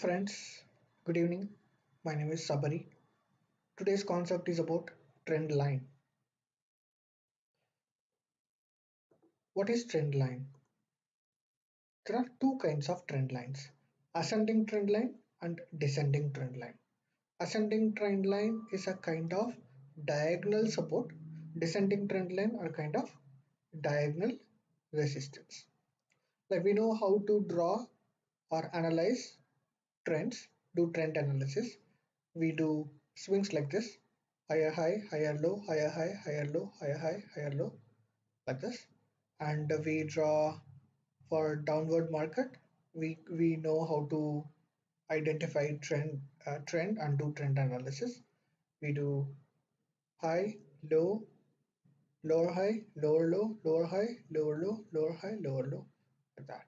Friends, good evening. My name is Sabari. Today's concept is about trend line. What is trend line? There are two kinds of trend lines ascending trend line and descending trend line. Ascending trend line is a kind of diagonal support, descending trend line are kind of diagonal resistance. Like we know how to draw or analyze trends, do trend analysis. We do swings like this, higher high, higher low, higher high, higher low, higher high, higher low, like this. And we draw for downward market. We we know how to identify trend uh, trend and do trend analysis. We do high, low, lower high, lower low, lower high, lower low, lower high, lower low, like that.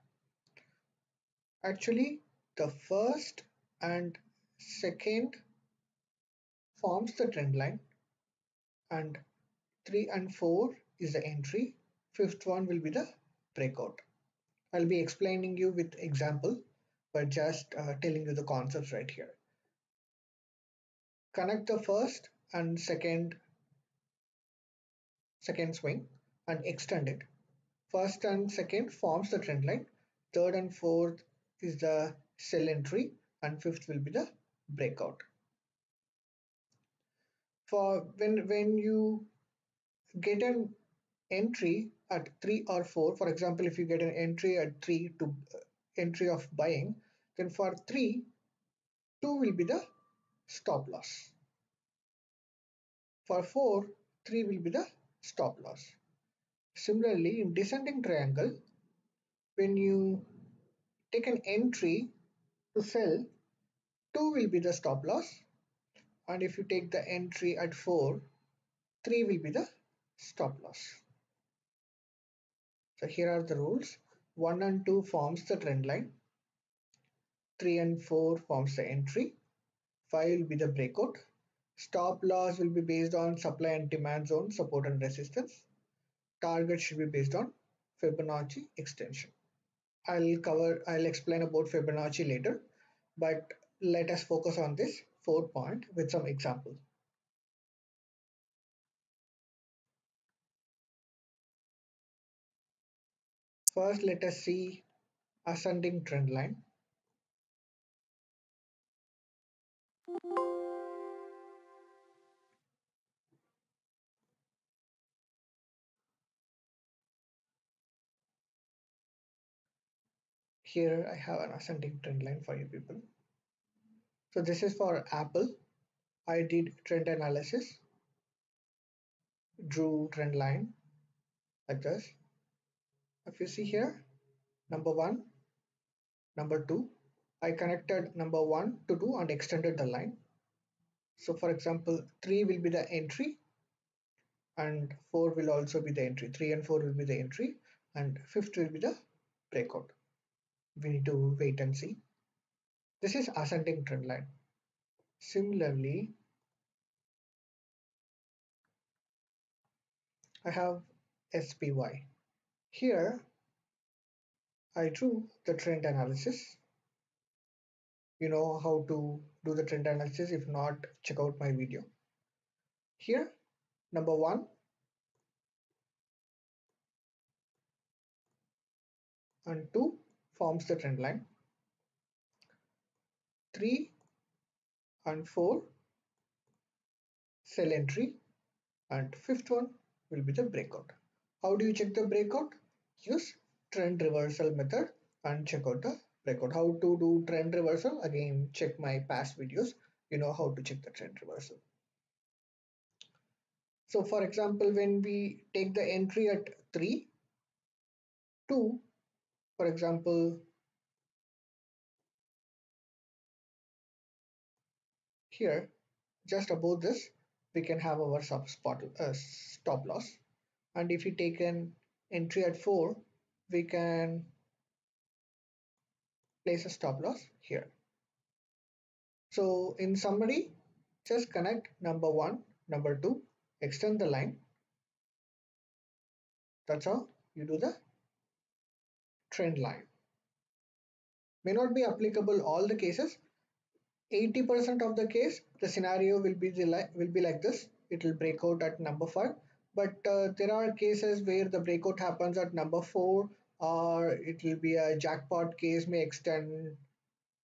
Actually, the first and second forms the trend line and 3 and 4 is the entry. Fifth one will be the breakout. I'll be explaining you with example but just uh, telling you the concepts right here. Connect the first and second second swing and extend it. First and second forms the trend line. Third and fourth is the sell entry and fifth will be the breakout. For when when you get an entry at 3 or 4 for example if you get an entry at 3 to uh, entry of buying then for 3 2 will be the stop loss. For 4 3 will be the stop loss. Similarly in descending triangle when you take an entry to sell 2 will be the stop loss. And if you take the entry at 4 3 will be the stop loss. So here are the rules. 1 and 2 forms the trend line. 3 and 4 forms the entry. 5 will be the breakout. Stop loss will be based on supply and demand zone support and resistance. Target should be based on Fibonacci extension I'll cover I'll explain about Fibonacci later but let us focus on this four point with some example. First, let us see ascending trend line. Here I have an ascending trend line for you people. So this is for Apple. I did trend analysis, drew trend line like this. If you see here, number one, number two, I connected number one to two and extended the line. So for example, three will be the entry and four will also be the entry. Three and four will be the entry and fifth will be the breakout. We need to wait and see. This is ascending trend line. Similarly, I have SPY. Here, I drew the trend analysis. You know how to do the trend analysis. If not, check out my video. Here, number one, and 2 forms the trend line. 3 and 4 sell entry and fifth one will be the breakout. How do you check the breakout? Use trend reversal method and check out the breakout. How to do trend reversal? Again, check my past videos. You know how to check the trend reversal. So for example, when we take the entry at 3, 2, for example, Here, just above this, we can have our sub spot, uh, stop loss. And if we take an entry at 4, we can place a stop loss here. So in summary, just connect number 1, number 2, extend the line. That's how you do the trend line. may not be applicable all the cases. 80% of the case the scenario will be the will be like this. It will break out at number 5 but uh, there are cases where the breakout happens at number 4 or it will be a jackpot case may extend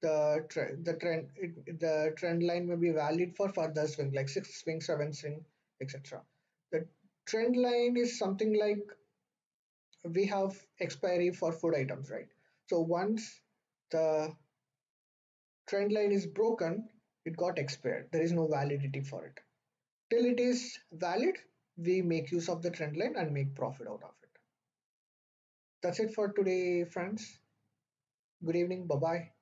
the trend the trend it, the trend line may be valid for further swing like six swing seven swing etc the trend line is something like we have expiry for food items right? So once the trend line is broken it got expired. There is no validity for it. Till it is valid we make use of the trend line and make profit out of it. That's it for today friends. Good evening. Bye bye